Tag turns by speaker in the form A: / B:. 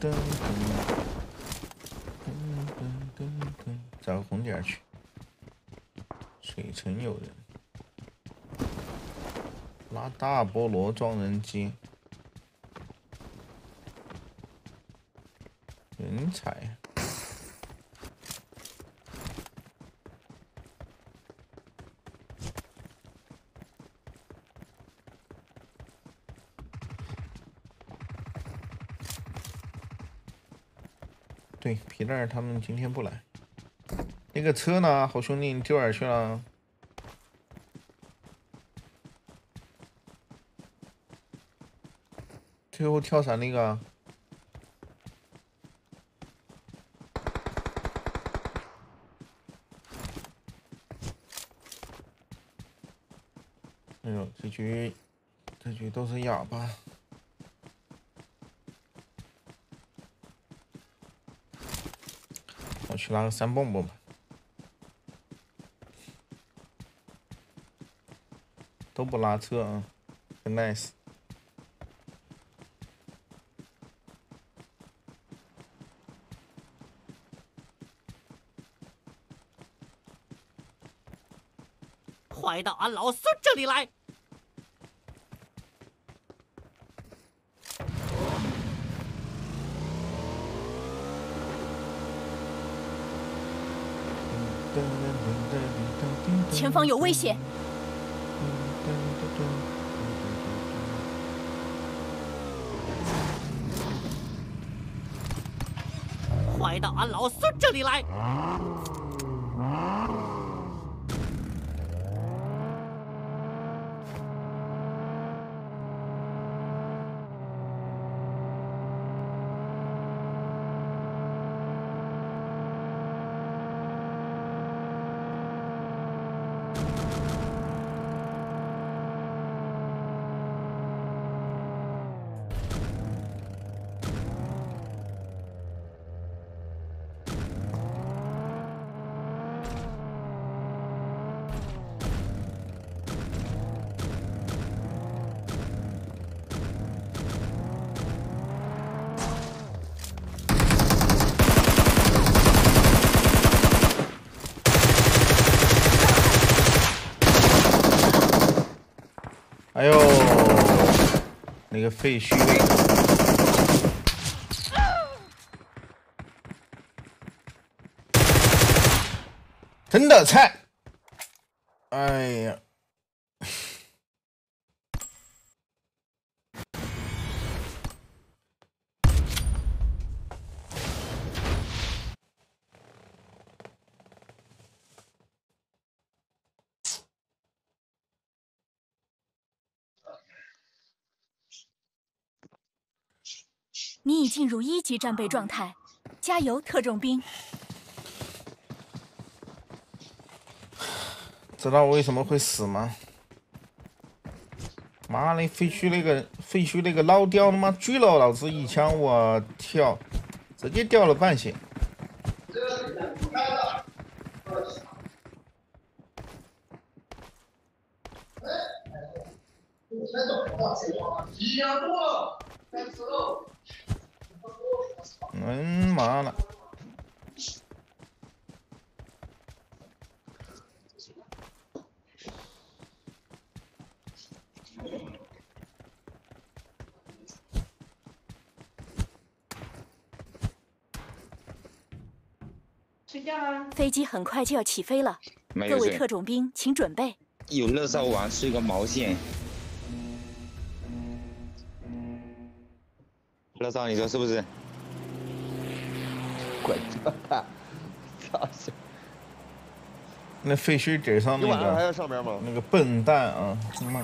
A: 噔噔噔噔噔，找个红点去。水城有人，拉大菠萝撞人机，人才。对，皮蛋他们今天不来。那个车呢，好兄弟，你丢哪儿去了？最后跳伞那个？哎呦，这局，这局都是哑巴。我去拉个三蹦蹦吧。都不拉车啊很，nice。
B: 快到俺老孙这里来！
C: 前方有危险！
B: 快到俺老孙这里来！
A: 哎呦，那个废墟，真的菜！哎呀。
C: 你已进入一级战备状态，加油，特种兵！
A: 知道我为什么会死吗？妈的，废墟那个废墟那个老屌他妈狙了老子一枪，我跳，直接掉了半血。嗯，妈了！
C: 睡觉啊！飞机很快就要起飞了，各位特种兵请准备。
D: 有乐少玩睡个毛线！乐少，你说是不是？滚他妈！操！
A: 那废墟顶上那个，
E: 还在上边吗？
A: 那个笨蛋啊！他妈！